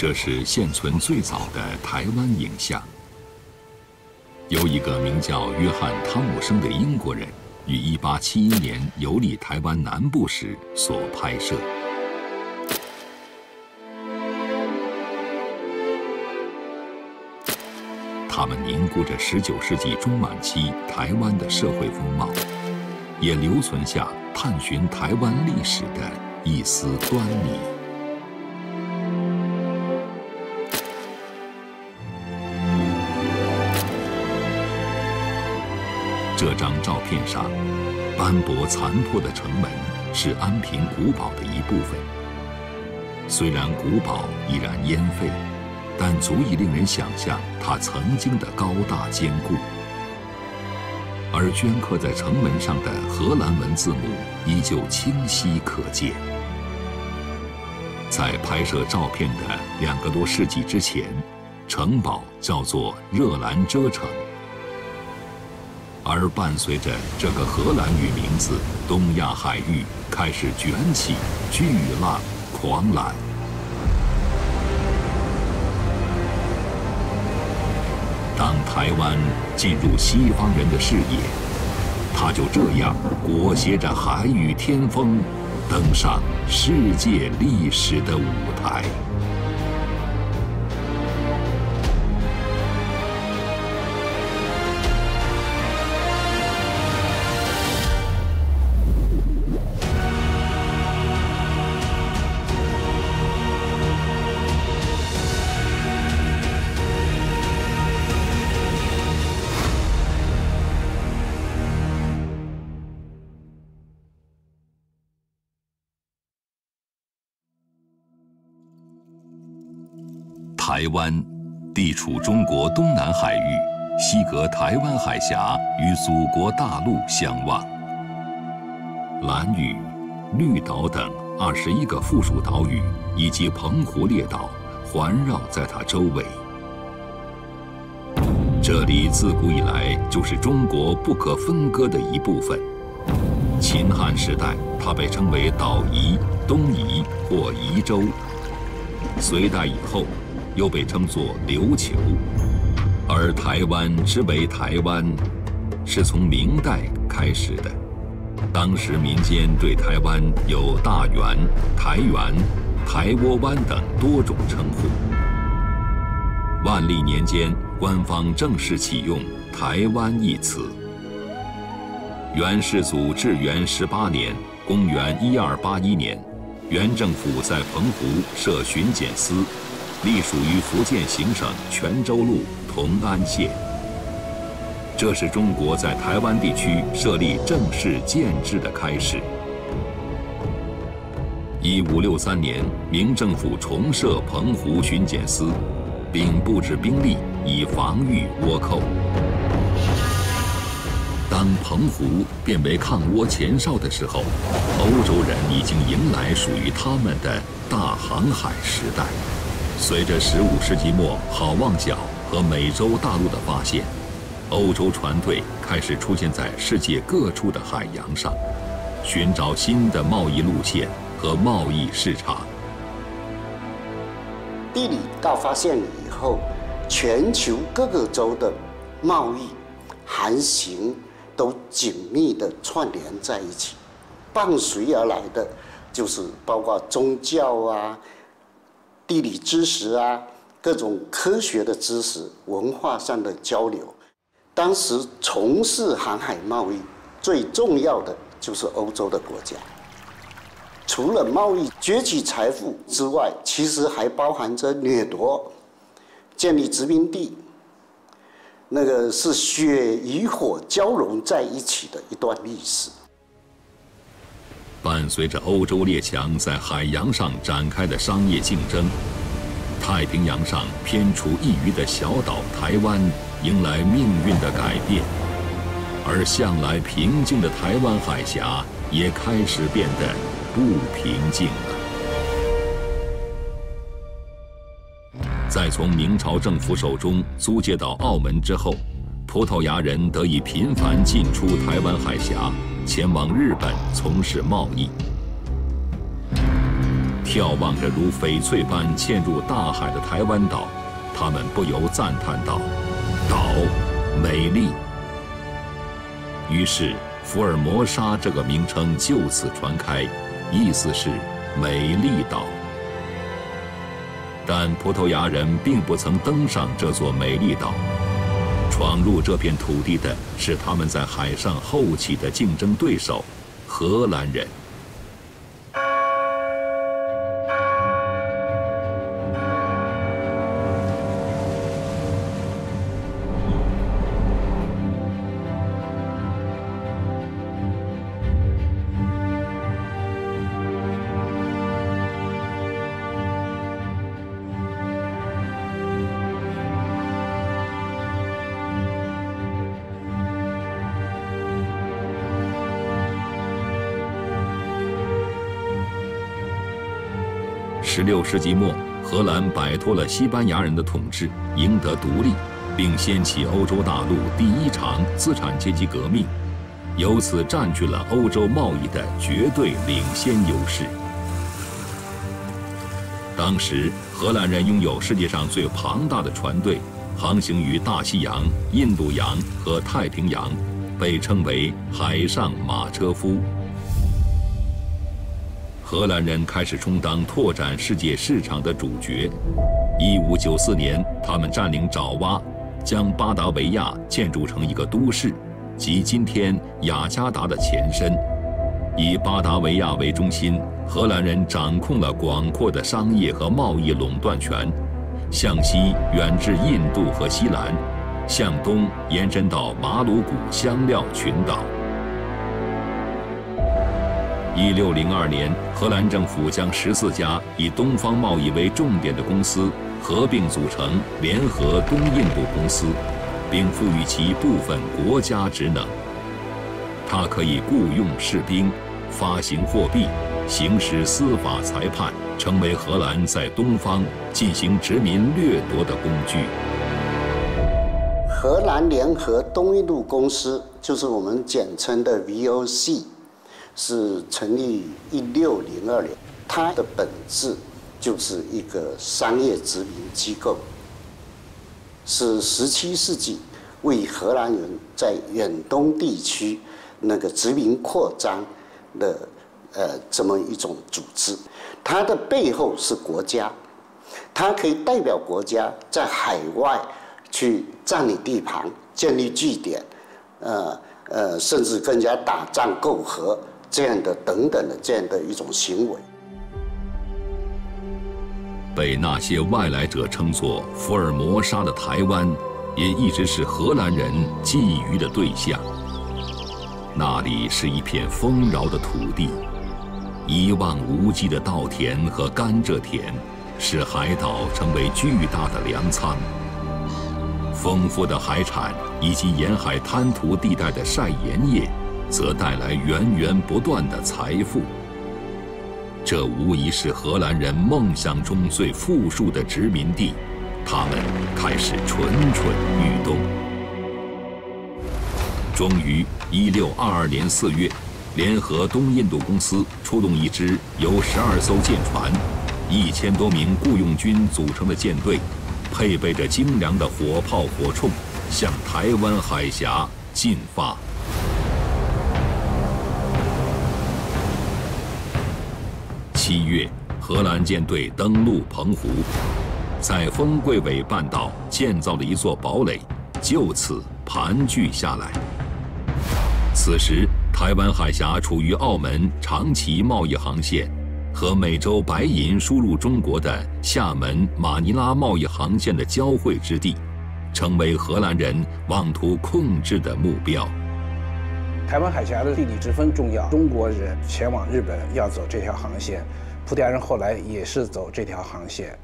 这是现存最早的台湾影像，由一个名叫约翰·汤姆生的英国人于1871年游历台湾南部时所拍摄。他们凝固着19世纪中晚期台湾的社会风貌，也留存下探寻台湾历史的一丝端倪。这张照片上，斑驳残破的城门是安平古堡的一部分。虽然古堡已然烟废，但足以令人想象它曾经的高大坚固。而镌刻在城门上的荷兰文字母依旧清晰可见。在拍摄照片的两个多世纪之前，城堡叫做热兰遮城。而伴随着这个荷兰语名字，东亚海域开始卷起巨浪狂澜。当台湾进入西方人的视野，它就这样裹挟着海与天风，登上世界历史的舞台。台湾地处中国东南海域，西隔台湾海峡与祖国大陆相望。兰屿、绿岛等二十一个附属岛屿以及澎湖列岛环绕在它周围。这里自古以来就是中国不可分割的一部分。秦汉时代，它被称为岛夷、东夷或夷州。隋代以后。又被称作琉球，而台湾之为台湾，是从明代开始的。当时民间对台湾有大元、台元、台窝湾等多种称呼。万历年间，官方正式启用“台湾”一词。元世祖至元十八年（公元一二八一年），元政府在澎湖设巡检司。隶属于福建行省泉州路同安县。这是中国在台湾地区设立正式建制的开始。一五六三年，明政府重设澎湖巡检司，并布置兵力以防御倭寇。当澎湖变为抗倭前哨的时候，欧洲人已经迎来属于他们的大航海时代。随着15世纪末好望角和美洲大陆的发现，欧洲船队开始出现在世界各处的海洋上，寻找新的贸易路线和贸易市场。地理大发现以后，全球各个洲的贸易、航行都紧密地串联在一起，伴随而来的就是包括宗教啊。地理知识啊，各种科学的知识、文化上的交流。当时从事航海贸易最重要的就是欧洲的国家。除了贸易攫取财富之外，其实还包含着掠夺、建立殖民地。那个是血与火交融在一起的一段历史。伴随着欧洲列强在海洋上展开的商业竞争，太平洋上偏处一隅的小岛台湾迎来命运的改变，而向来平静的台湾海峡也开始变得不平静了。在从明朝政府手中租借到澳门之后，葡萄牙人得以频繁进出台湾海峡。前往日本从事贸易。眺望着如翡翠般嵌入大海的台湾岛，他们不由赞叹道：“岛，美丽。”于是，福尔摩沙这个名称就此传开，意思是美丽岛。但葡萄牙人并不曾登上这座美丽岛，闯入这片土地的是他们在海上后起的竞争对手——荷兰人。十六世纪末，荷兰摆脱了西班牙人的统治，赢得独立，并掀起欧洲大陆第一场资产阶级革命，由此占据了欧洲贸易的绝对领先优势。当时，荷兰人拥有世界上最庞大的船队，航行于大西洋、印度洋和太平洋，被称为“海上马车夫”。荷兰人开始充当拓展世界市场的主角。一五九四年，他们占领爪哇，将巴达维亚建筑成一个都市，即今天雅加达的前身。以巴达维亚为中心，荷兰人掌控了广阔的商业和贸易垄断权，向西远至印度和西兰，向东延伸到马鲁古香料群岛。一六零二年，荷兰政府将十四家以东方贸易为重点的公司合并组成联合东印度公司，并赋予其部分国家职能。它可以雇佣士兵、发行货币、行使司法裁判，成为荷兰在东方进行殖民掠夺的工具。荷兰联合东印度公司就是我们简称的 VOC。是成立于一六零二年，它的本质就是一个商业殖民机构，是十七世纪为荷兰人在远东地区那个殖民扩张的呃这么一种组织。它的背后是国家，它可以代表国家在海外去占领地盘、建立据点，呃呃，甚至跟人家打仗媾和。这样的等等的这样的一种行为，被那些外来者称作“福尔摩沙”的台湾，也一直是荷兰人觊觎的对象。那里是一片丰饶的土地，一望无际的稻田和甘蔗田，使海岛成为巨大的粮仓。丰富的海产以及沿海滩涂地带的晒盐业。则带来源源不断的财富。这无疑是荷兰人梦想中最富庶的殖民地，他们开始蠢蠢欲动。终于，一六二二年四月，联合东印度公司出动一支由十二艘舰船、一千多名雇佣军组成的舰队，配备着精良的火炮火铳，向台湾海峡进发。七月，荷兰舰队登陆澎湖，在丰贵尾半岛建造了一座堡垒，就此盘踞下来。此时，台湾海峡处于澳门长期贸易航线和美洲白银输入中国的厦门马尼拉贸易航线的交汇之地，成为荷兰人妄图控制的目标。台湾海峡的地理之分重要，中国人前往日本要走这条航线，葡萄牙人后来也是走这条航线，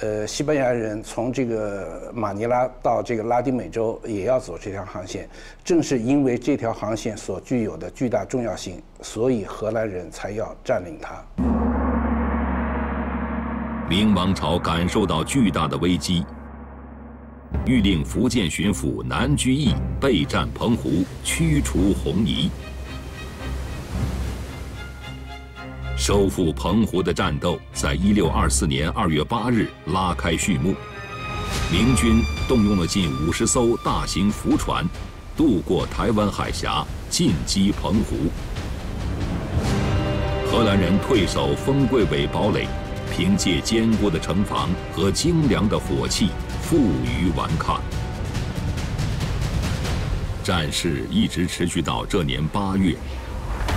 呃，西班牙人从这个马尼拉到这个拉丁美洲也要走这条航线。正是因为这条航线所具有的巨大重要性，所以荷兰人才要占领它。明王朝感受到巨大的危机。欲令福建巡抚南居易备战澎湖，驱除红夷。收复澎湖的战斗在一六二四年二月八日拉开序幕。明军动用了近五十艘大型浮船，渡过台湾海峡，进击澎湖。荷兰人退守丰贵尾堡垒，凭借坚固的城防和精良的火器，负隅顽抗。战事一直持续到这年八月，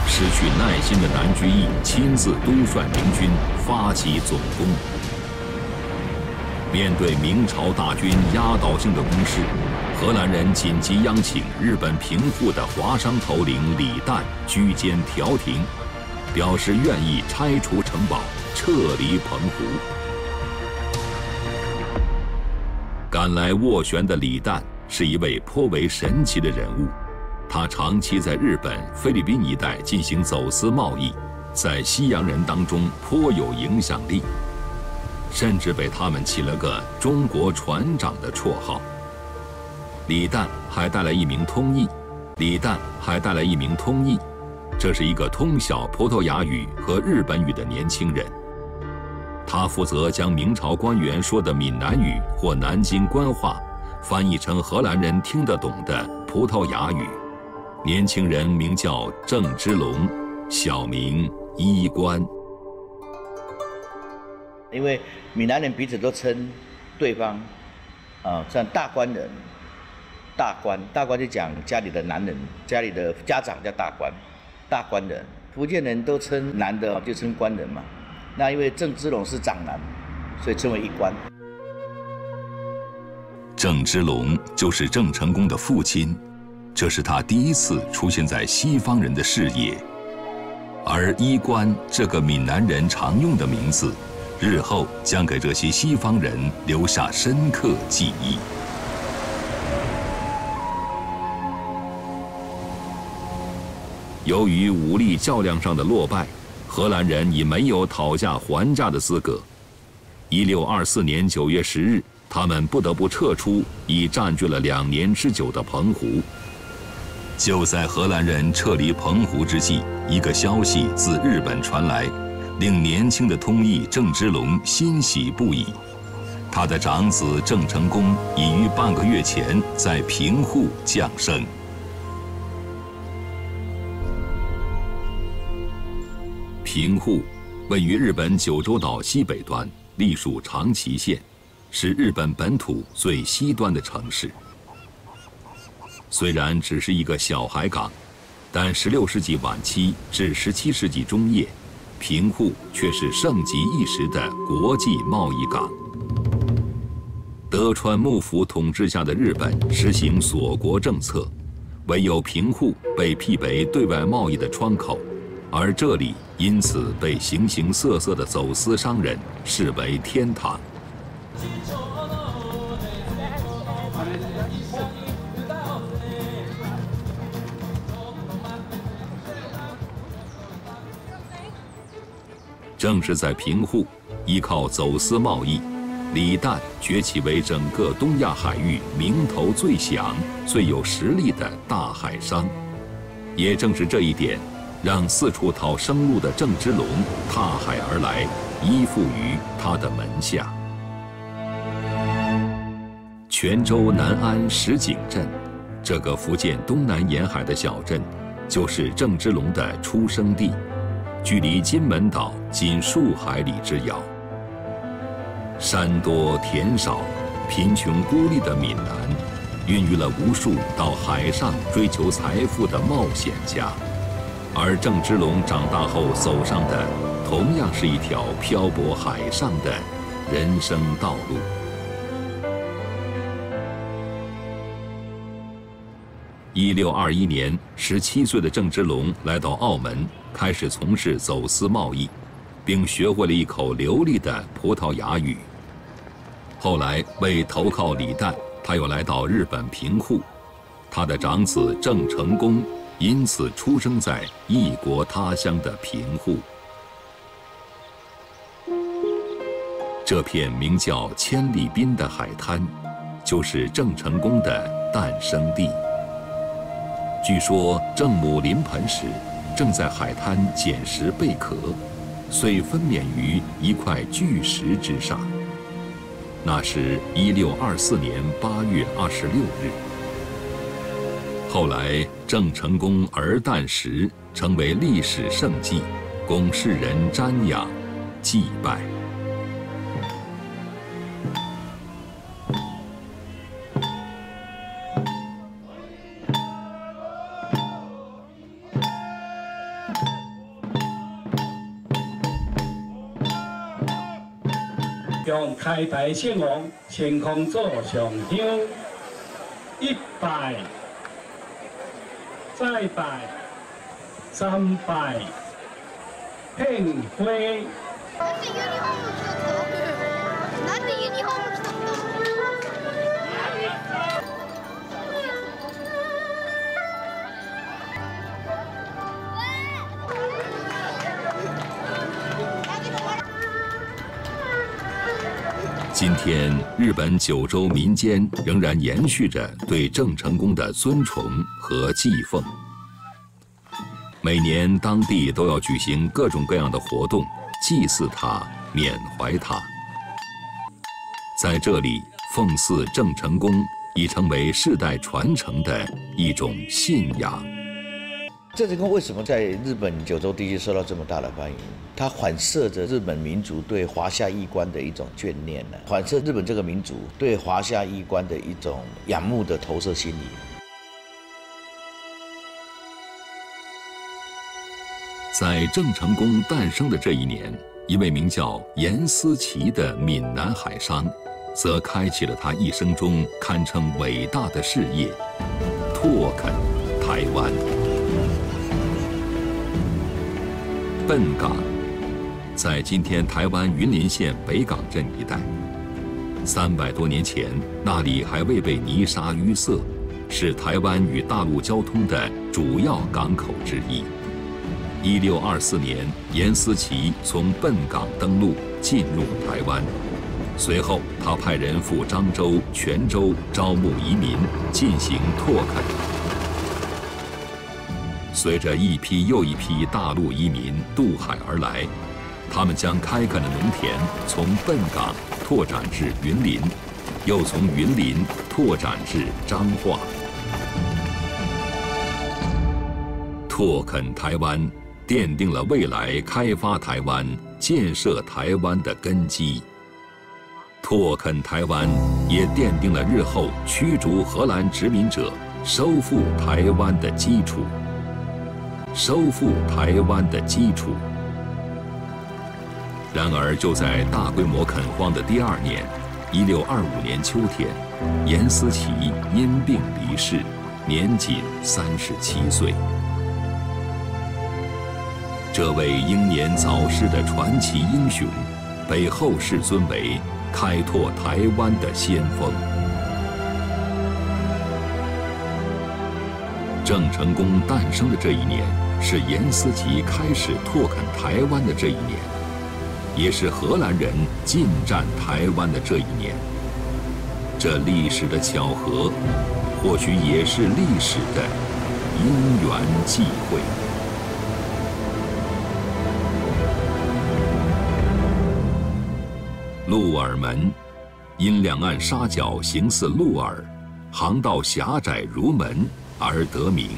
失去耐心的南居易亲自督率明军发起总攻。面对明朝大军压倒性的攻势，荷兰人紧急央请日本平户的华商头领李旦居间调停，表示愿意拆除城堡，撤离澎湖。赶来斡旋的李旦是一位颇为神奇的人物，他长期在日本、菲律宾一带进行走私贸易，在西洋人当中颇有影响力。甚至被他们起了个“中国船长”的绰号。李旦还带来一名通译，李旦还带来一名通译，这是一个通晓葡萄牙语和日本语的年轻人。他负责将明朝官员说的闽南语或南京官话，翻译成荷兰人听得懂的葡萄牙语。年轻人名叫郑芝龙，小名衣冠。因为闽南人彼此都称对方，啊，像大官人、大官、大官就讲家里的男人，家里的家长叫大官，大官人。福建人都称男的就称官人嘛。那因为郑芝龙是长男，所以称为一官。郑芝龙就是郑成功的父亲，这是他第一次出现在西方人的视野。而衣冠这个闽南人常用的名字。日后将给这些西方人留下深刻记忆。由于武力较量上的落败，荷兰人已没有讨价还价的资格。一六二四年九月十日，他们不得不撤出已占据了两年之久的澎湖。就在荷兰人撤离澎湖之际，一个消息自日本传来。令年轻的通译郑芝龙欣喜不已，他的长子郑成功已于半个月前在平户降生。平户位于日本九州岛西北端，隶属长崎县，是日本本土最西端的城市。虽然只是一个小海港，但16世纪晚期至17世纪中叶。平户却是盛极一时的国际贸易港。德川幕府统治下的日本实行锁国政策，唯有平户被辟为对外贸易的窗口，而这里因此被形形色色的走私商人视为天堂。正是在平户，依靠走私贸易，李旦崛起为整个东亚海域名头最响、最有实力的大海商。也正是这一点，让四处讨生路的郑芝龙踏海而来，依附于他的门下。泉州南安石井镇，这个福建东南沿海的小镇，就是郑芝龙的出生地。距离金门岛仅数海里之遥。山多田少，贫穷孤立的闽南，孕育了无数到海上追求财富的冒险家。而郑芝龙长大后走上的，同样是一条漂泊海上的人生道路。一六二一年，十七岁的郑芝龙来到澳门。开始从事走私贸易，并学会了一口流利的葡萄牙语。后来为投靠李旦，他又来到日本平户。他的长子郑成功因此出生在异国他乡的贫户。这片名叫千里滨的海滩，就是郑成功的诞生地。据说郑母临盆时。正在海滩捡拾贝壳，遂分娩于一块巨石之上。那是一六二四年八月二十六日。后来郑成功儿诞时，成为历史圣迹，供世人瞻仰、祭拜。向开台圣王天空座上香，一拜，再拜，三拜，献花。今天，日本九州民间仍然延续着对郑成功的尊崇和祭奉。每年，当地都要举行各种各样的活动，祭祀他，缅怀他。在这里，奉祀郑成功已成为世代传承的一种信仰。郑成功为什么在日本九州地区受到这么大的欢迎？它反射着日本民族对华夏衣冠的一种眷念呢，反射日本这个民族对华夏衣冠的一种仰慕的投射心理。在郑成功诞生的这一年，一位名叫严思齐的闽南海商，则开启了他一生中堪称伟大的事业——拓垦台湾。笨港，在今天台湾云林县北港镇一带。三百多年前，那里还未被泥沙淤塞，是台湾与大陆交通的主要港口之一。一六二四年，严思齐从笨港登陆，进入台湾。随后，他派人赴漳州、泉州招募移民，进行拓垦。随着一批又一批大陆移民渡海而来，他们将开垦的农田从笨港拓展至云林，又从云林拓展至彰化。拓垦台湾，奠定了未来开发台湾、建设台湾的根基。拓垦台湾，也奠定了日后驱逐荷兰殖民者、收复台湾的基础。收复台湾的基础。然而，就在大规模垦荒的第二年，一六二五年秋天，严思齐因病离世，年仅三十七岁。这位英年早逝的传奇英雄，被后世尊为开拓台湾的先锋。郑成功诞生的这一年。是严思齐开始拓垦台湾的这一年，也是荷兰人进占台湾的这一年。这历史的巧合，或许也是历史的因缘际会。鹿耳门，因两岸沙角形似鹿耳，航道狭窄如门而得名。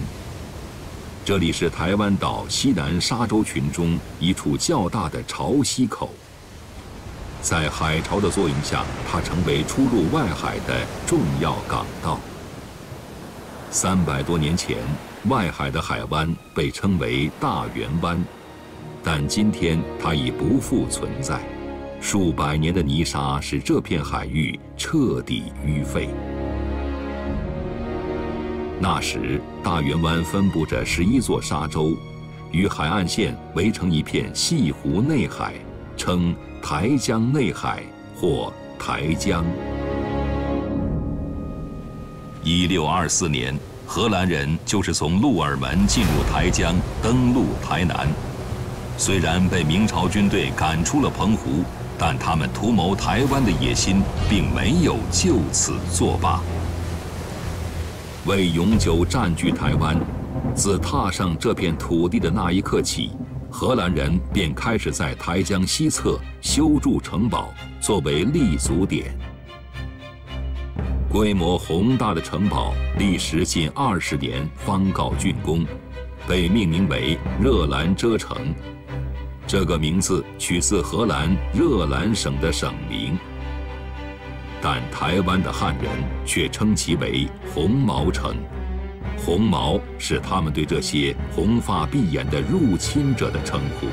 这里是台湾岛西南沙洲群中一处较大的潮汐口。在海潮的作用下，它成为出入外海的重要港道。三百多年前，外海的海湾被称为大圆湾，但今天它已不复存在。数百年的泥沙使这片海域彻底淤废。那时，大圆湾分布着十一座沙洲，与海岸线围成一片西湖内海，称台江内海或台江。一六二四年，荷兰人就是从鹿耳门进入台江，登陆台南。虽然被明朝军队赶出了澎湖，但他们图谋台湾的野心并没有就此作罢。为永久占据台湾，自踏上这片土地的那一刻起，荷兰人便开始在台江西侧修筑城堡，作为立足点。规模宏大的城堡历时近二十年方告竣工，被命名为热兰遮城。这个名字取自荷兰热兰省的省名，但台湾的汉人却称其为红毛城。红毛是他们对这些红发碧眼的入侵者的称呼。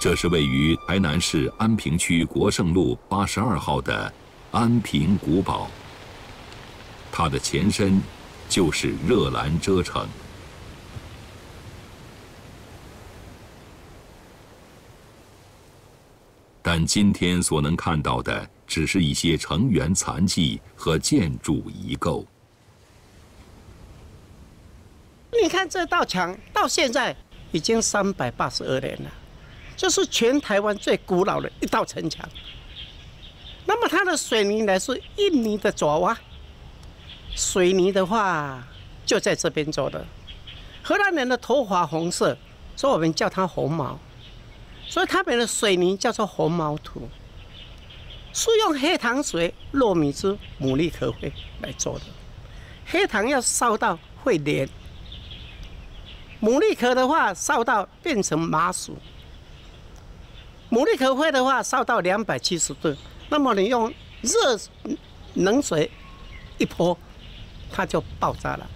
这是位于台南市安平区国胜路八十二号的安平古堡。它的前身就是热兰遮城。但今天所能看到的。只是一些成员残迹和建筑遗构。你看这道墙到现在已经三百八十二年了，这是全台湾最古老的一道城墙。那么它的水泥呢是印尼的爪哇，水泥的话就在这边做的。荷兰人的头发红色，所以我们叫它红毛，所以他们的水泥叫做红毛土。是用黑糖水、糯米汁、牡蛎壳灰来做的。黑糖要烧到会粘，牡蛎壳的话烧到变成麻薯。牡蛎壳灰的话烧到两百七十度，那么你用热冷水一泼，它就爆炸了。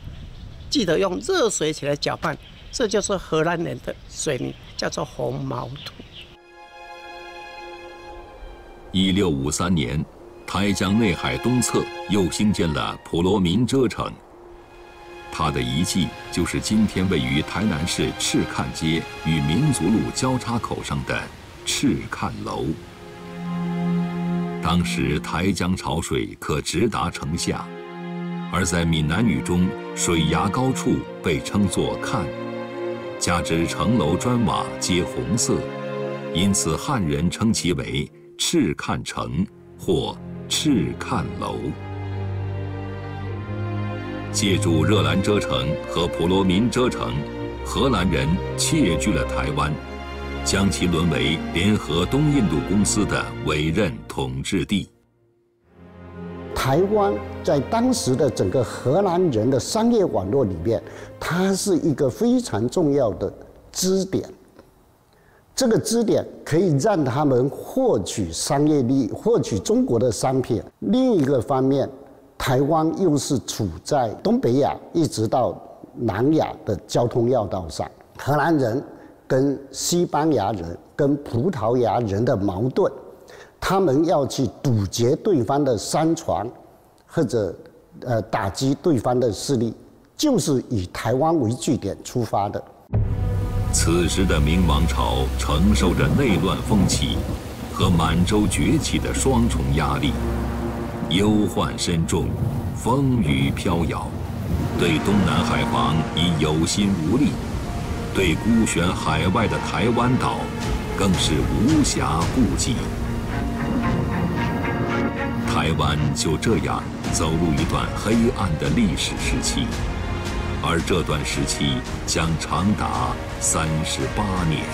记得用热水起来搅拌，这就是荷兰人的水泥，叫做红毛土。一六五三年，台江内海东侧又兴建了普罗民遮城。它的遗迹就是今天位于台南市赤坎街与民族路交叉口上的赤坎楼。当时台江潮水可直达城下，而在闽南语中，水崖高处被称作坎，加之城楼砖瓦皆红色，因此汉人称其为。赤看城或赤看楼，借助热兰遮城和普罗民遮城，荷兰人窃据了台湾，将其沦为联合东印度公司的委任统治地。台湾在当时的整个荷兰人的商业网络里面，它是一个非常重要的支点。这个支点可以让他们获取商业利益，获取中国的商品。另一个方面，台湾又是处在东北亚一直到南亚的交通要道上。荷兰人跟西班牙人、跟葡萄牙人的矛盾，他们要去堵截对方的商船，或者呃打击对方的势力，就是以台湾为据点出发的。此时的明王朝承受着内乱风起和满洲崛起的双重压力，忧患深重，风雨飘摇，对东南海防已有心无力，对孤悬海外的台湾岛更是无暇顾及。台湾就这样走入一段黑暗的历史时期。而这段时期将长达三十八年。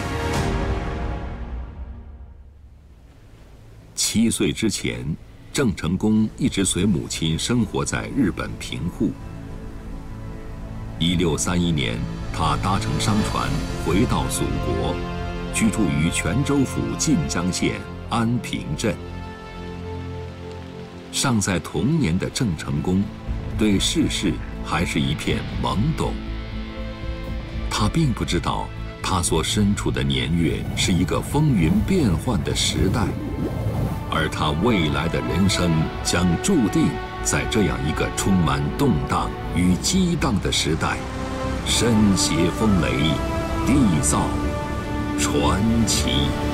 七岁之前，郑成功一直随母亲生活在日本平户。一六三一年，他搭乘商船回到祖国，居住于泉州府晋江县安平镇。尚在童年的郑成功，对世事。还是一片懵懂。他并不知道，他所身处的年月是一个风云变幻的时代，而他未来的人生将注定在这样一个充满动荡与激荡的时代，身携风雷，缔造传奇。